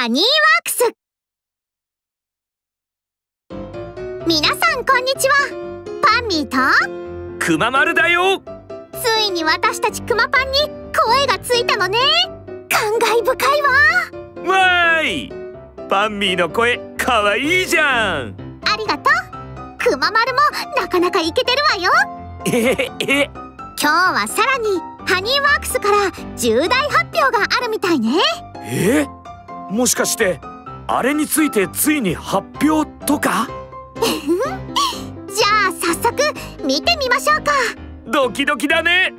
ハニーワークス。皆さんこんにちは。パンミーと。くま丸だよ。ついに私たちくまパンに声がついたのね。感慨深いわ。わーい。パンミーの声かわいいじゃん。ありがとう。くま丸もなかなかイケてるわよ。ええ今日はさらにハニーワークスから重大発表があるみたいね。え？もしかしてあれについてついに発表とか？じゃあ早速見てみましょうか。ドキドキだね。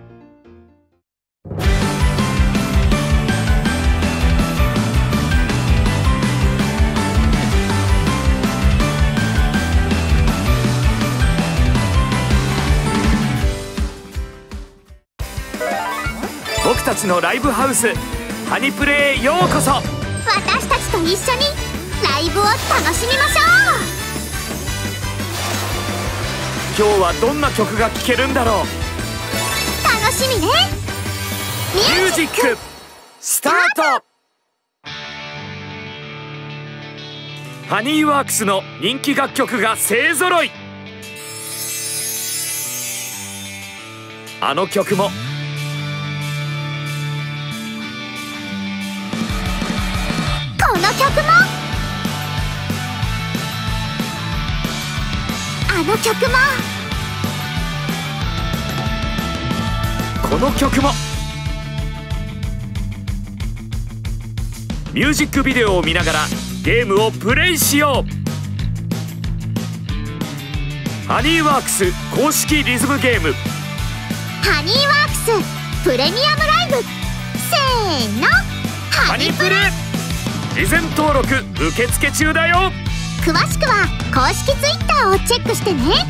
僕たちのライブハウスハニプレへようこそ私たちと一緒にライブを楽しみましょう。今日はどんな曲が聴けるんだろう。楽しみね。ミュージックスタート。ハニーワークスの人気楽曲が勢ぞろい。あの曲も曲も。あの曲も。この曲も。ミュージックビデオを見ながらゲームをプレイしよう。ハニーワークス公式リズムゲーム。ハニーワークスプレミアムライブ。せーの。ハニプレ。事前登録受付中だよ。詳しくは公式ツイッターをチェックしてね。